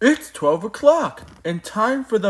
It's 12 o'clock and time for the